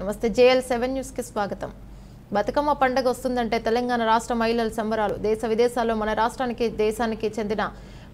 నమస్తే JL seven న్యూస్కి స్వాగతం. బతుకమ్మ పండగ వస్తుందంటే తెలంగాణ రాష్ట్ర మహిళల సంబరాలు. దేశ విదేశాల్లో మన రాష్ట్రానికి దేశానికి చెందిన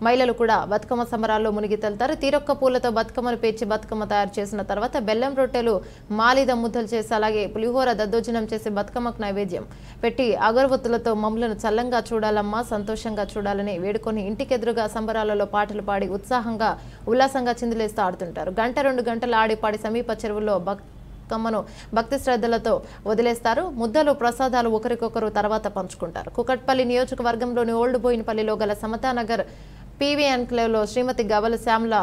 మహిళలు కూడా బతుకమ్మ సంబరాల్లో మునిగి తేలుతారు. తీరొక్క పూలతో బతుకమ్మను పేర్చి బతుకమ్మ తయారు చేసిన తర్వాత బెల్లం రొట్టెలు మాలిద ముద్దలు చేసి అలాగే పులిహోర దద్దోజనం చేసి బతుకమ్మకు నైవేద్యం పెట్టి అగరవత్తులతో మమ్మలను చల్లంగా చూడాలమ్మా సంతోషంగా చూడాలని వేడుకొని ఇంటికెదురుగా సంబరాలలో పాటలు పాడి ఉత్సాహంగా ఉల్లాసంగా చిందులేస్తూ ఆడుతుంటారు. గంట రెండు గంటలు ఆడి పాడి సమీప చెరువుల్లో భక్ కమ్మను భక్తి శ్రద్ధలతో వదిలేస్తారు. ముద్దలు ప్రసాదాలు ఒకరికొకరు తర్వాత పంచుకుంటారు. కుకట్పల్లి నియోజకవర్గంలోని ఓల్డ్ బోయినపల్లిలో గల సమతానగర్ పీవీ ఎన్క్లేవ్లో శ్రీమతి గవల శ్యామల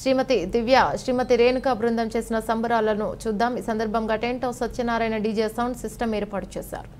శ్రీమతి దివ్య శ్రీమతి రేణుకా బృందం చేసిన సంబరాలను చూద్దాం. ఈ సందర్భంగా tent house Satyanarayana DJ sound system ఏర్పాటు చేశారు.